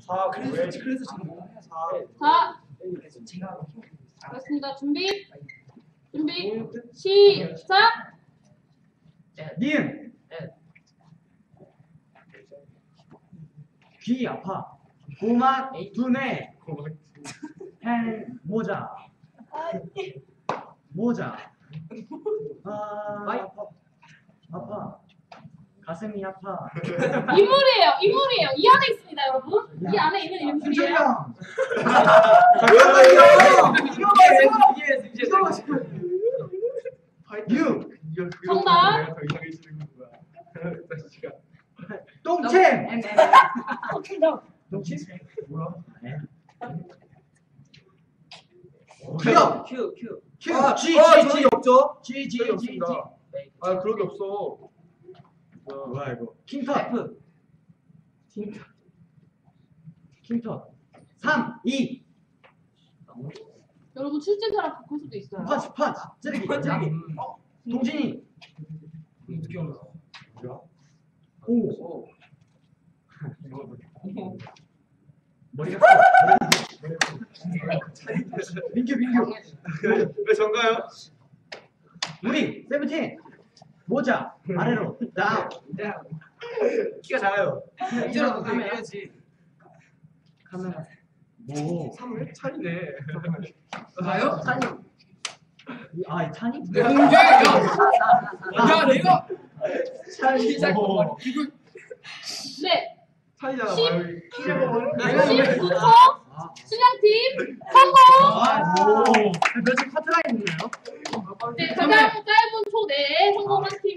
사 그래서 그래서 지금 자, 제가 알겠습니다. 준비. 준비. 시작. 니은 귀 아파. 고막 두뇌. 행 모자. 모자. 아 아파. 아파. 가슴이 아파. 인물이에요. 인물이 이 안에 있는 인물이에요. 형유 정답. 똥챔 똥챔 기억 큐 큐. 큐 아, G 아, G 저기 없죠? G G G G. 아 그런 게 없어. 뭐야 이거 킹터 F 킹터 3 2 여러분 출제 사람 바꿀 수도 있어요. 펀치 펀치 찌르기 찌르기. 동진이. 어떻게 알아? 오. 머리가 민규 민규. 왜 전가요? 우리 세븐틴 모자 아래로 다운. 키가 작아요. 이제라도 더 얘기해야지. 카메라 뭐 3을 차이네. 나요? 아, 이 찬이? 야, 야, 야, 내가 찬이. 시작. 오. 이거 네. 차이잖아. 십. 말이. 10부터 아, 수량팀 성공! 아, 오. 며칠 커트가 있나요? 네, 가장 짧은 초 내에 성공한 팀이